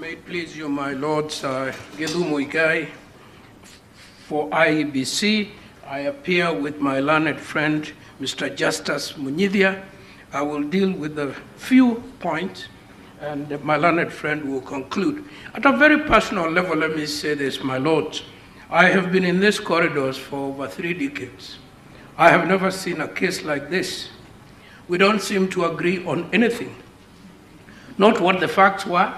May it please you, my lords, uh, Githu Muigai, for IEBC, I appear with my learned friend, Mr. Justus Munyithya. I will deal with a few points, and my learned friend will conclude. At a very personal level, let me say this, my lords. I have been in these corridors for over three decades. I have never seen a case like this. We don't seem to agree on anything. Not what the facts were,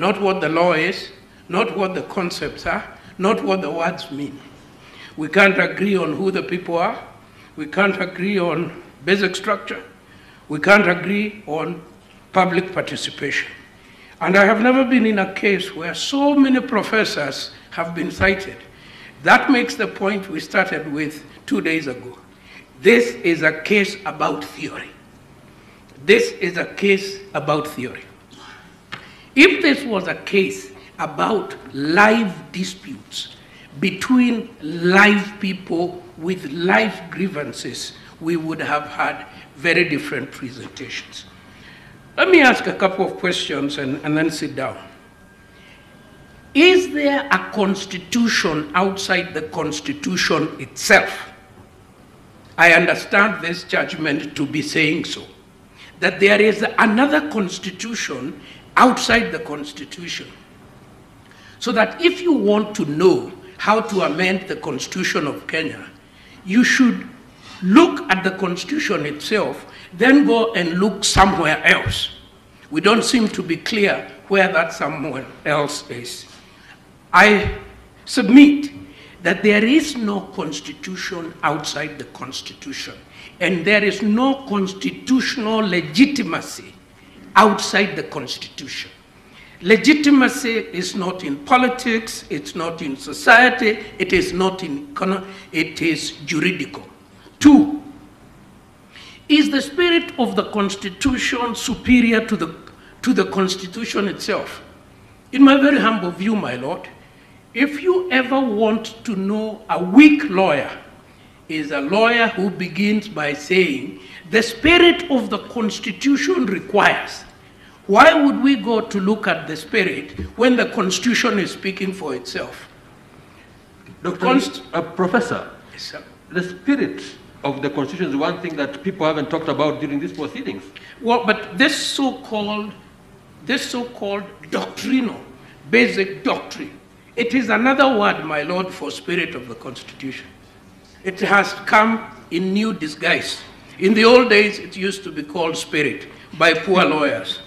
not what the law is, not what the concepts are, not what the words mean. We can't agree on who the people are. We can't agree on basic structure. We can't agree on public participation. And I have never been in a case where so many professors have been cited. That makes the point we started with two days ago. This is a case about theory. This is a case about theory. If this was a case about live disputes between live people with live grievances, we would have had very different presentations. Let me ask a couple of questions and, and then sit down. Is there a constitution outside the constitution itself? I understand this judgment to be saying so. That there is another constitution outside the constitution. So that if you want to know how to amend the constitution of Kenya, you should look at the constitution itself, then go and look somewhere else. We don't seem to be clear where that somewhere else is. I submit that there is no constitution outside the constitution, and there is no constitutional legitimacy outside the constitution. Legitimacy is not in politics, it's not in society, it is not in it is juridical. Two, is the spirit of the constitution superior to the, to the constitution itself? In my very humble view, my lord, if you ever want to know a weak lawyer, is a lawyer who begins by saying, the spirit of the Constitution requires. Why would we go to look at the spirit when the Constitution is speaking for itself? Dr. Const uh, Professor, yes, the spirit of the Constitution is one thing that people haven't talked about during these proceedings. Well, but this so-called, this so-called doctrinal, basic doctrine, it is another word, my lord, for spirit of the Constitution. It has come in new disguise. In the old days, it used to be called spirit by poor lawyers.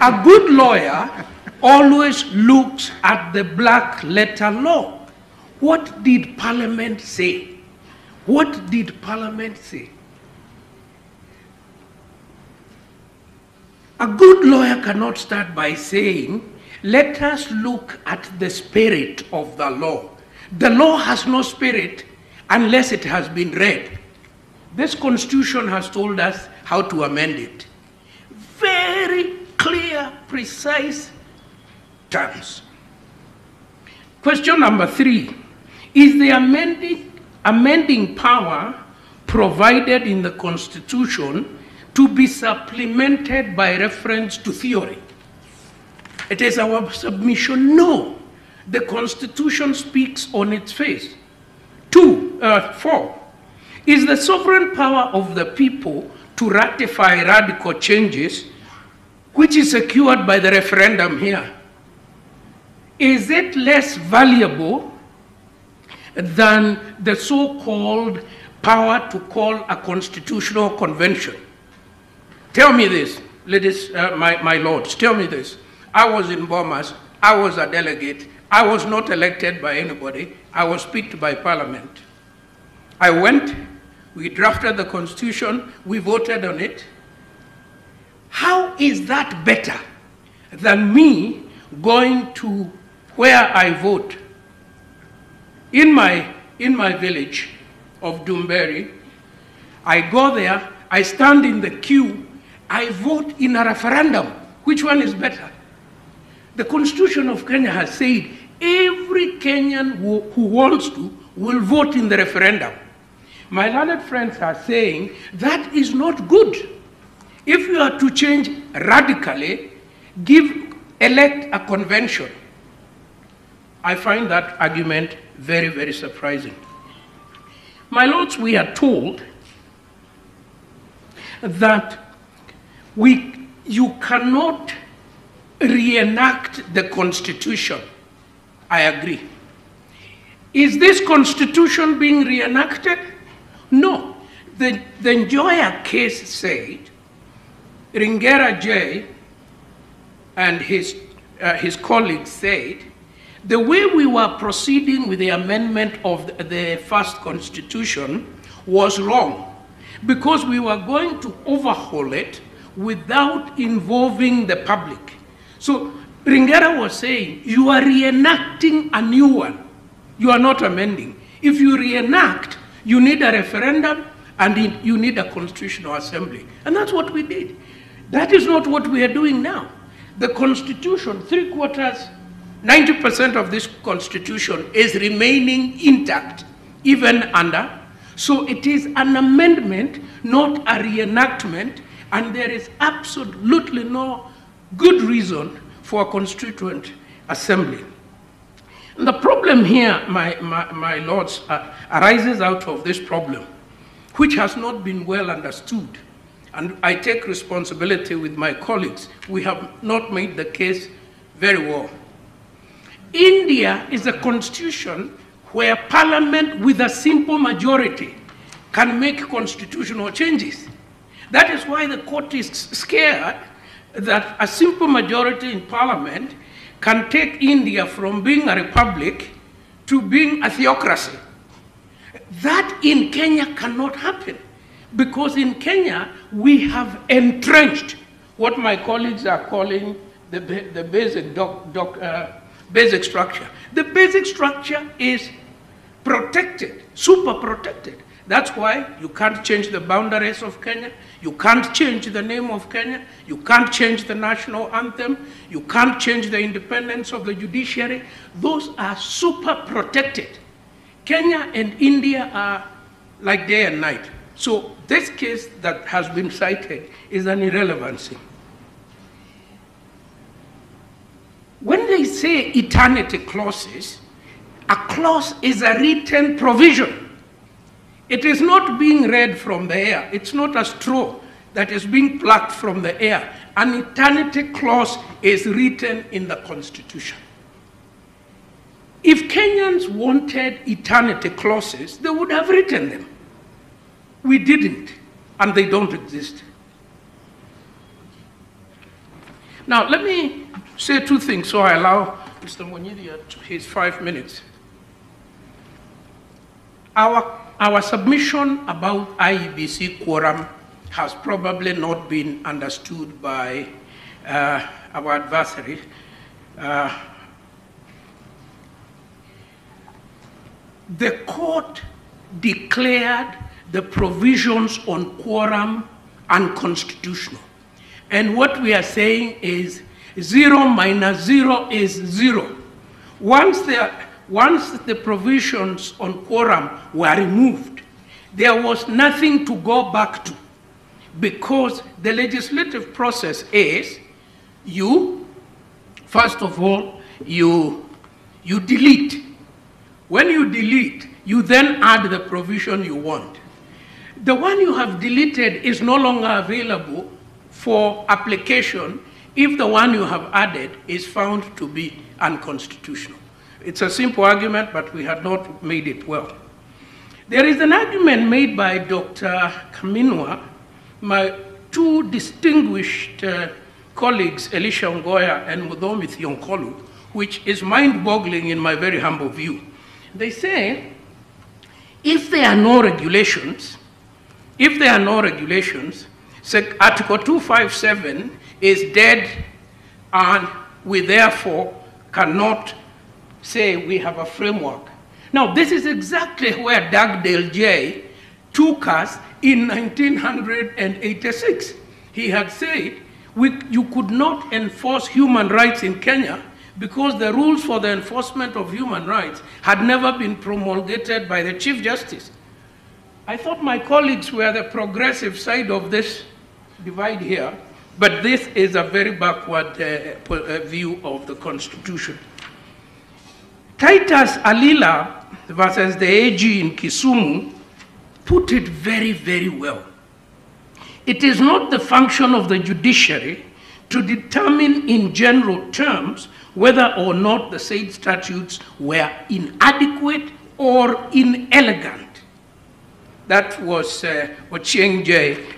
A good lawyer always looks at the black letter law. What did Parliament say? What did Parliament say? A good lawyer cannot start by saying, let us look at the spirit of the law. The law has no spirit unless it has been read. This constitution has told us how to amend it. Precise terms. Question number three Is the amending, amending power provided in the Constitution to be supplemented by reference to theory? It is our submission no. The Constitution speaks on its face. Two, uh, four, is the sovereign power of the people to ratify radical changes, which is secured by the referendum here. Is it less valuable than the so-called power to call a constitutional convention? Tell me this, ladies, uh, my, my lords, tell me this. I was in Bomas, I was a delegate, I was not elected by anybody, I was picked by parliament. I went, we drafted the constitution, we voted on it. How is that better than me going to where I vote? In my, in my village of Doomberry, I go there, I stand in the queue, I vote in a referendum. Which one is better? The Constitution of Kenya has said every Kenyan who, who wants to will vote in the referendum. My learned friends are saying that is not good. If you are to change radically, give elect a convention. I find that argument very, very surprising. My lords, we are told that we, you cannot reenact the Constitution. I agree. Is this Constitution being reenacted? No. The, the Njoya case said Ringera J and his, uh, his colleagues said the way we were proceeding with the amendment of the, the first constitution was wrong because we were going to overhaul it without involving the public. So Ringera was saying, you are reenacting a new one. You are not amending. If you reenact, you need a referendum and you need a constitutional assembly. And that's what we did. That is not what we are doing now. The constitution, three quarters, 90% of this constitution is remaining intact, even under. So it is an amendment, not a reenactment, and there is absolutely no good reason for a constituent assembly. And the problem here, my, my, my lords, uh, arises out of this problem, which has not been well understood. And I take responsibility with my colleagues. We have not made the case very well. India is a constitution where parliament with a simple majority can make constitutional changes. That is why the court is scared that a simple majority in parliament can take India from being a republic to being a theocracy. That in Kenya cannot happen because in Kenya we have entrenched what my colleagues are calling the, the basic, doc, doc, uh, basic structure. The basic structure is protected, super protected. That's why you can't change the boundaries of Kenya. You can't change the name of Kenya. You can't change the national anthem. You can't change the independence of the judiciary. Those are super protected. Kenya and India are like day and night. So this case that has been cited is an irrelevancy. When they say eternity clauses, a clause is a written provision. It is not being read from the air. It's not a straw that is being plucked from the air. An eternity clause is written in the Constitution. If Kenyans wanted eternity clauses, they would have written them. We didn't, and they don't exist. Now, let me say two things so I allow Mr. To his five minutes. Our our submission about IEBC quorum has probably not been understood by uh, our adversary. Uh, the court declared the provisions on quorum unconstitutional. And what we are saying is zero minus zero is zero. Once the once the provisions on quorum were removed, there was nothing to go back to because the legislative process is you, first of all, you, you delete. When you delete, you then add the provision you want. The one you have deleted is no longer available for application if the one you have added is found to be unconstitutional. It's a simple argument, but we had not made it well. There is an argument made by Dr. Khaminwa, my two distinguished uh, colleagues, Elisha Ongoya and Muthomi Thiankolu, which is mind-boggling in my very humble view. They say, if there are no regulations, if there are no regulations, Article 257 is dead and we therefore cannot say we have a framework. Now, this is exactly where Dugdale J took us in 1986. He had said we, you could not enforce human rights in Kenya because the rules for the enforcement of human rights had never been promulgated by the Chief Justice. I thought my colleagues were the progressive side of this divide here, But this is a very backward uh, uh, view of the Constitution. Titus Alila versus the AG in Kisumu put it very, very well. It is not the function of the judiciary to determine in general terms whether or not the said statutes were inadequate or inelegant. That was uh, Ochieng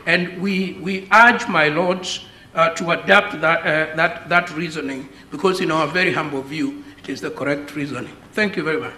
and we, we urge, my lords, uh, to adapt that, uh, that, that reasoning because, in our very humble view, it is the correct reasoning. Thank you very much.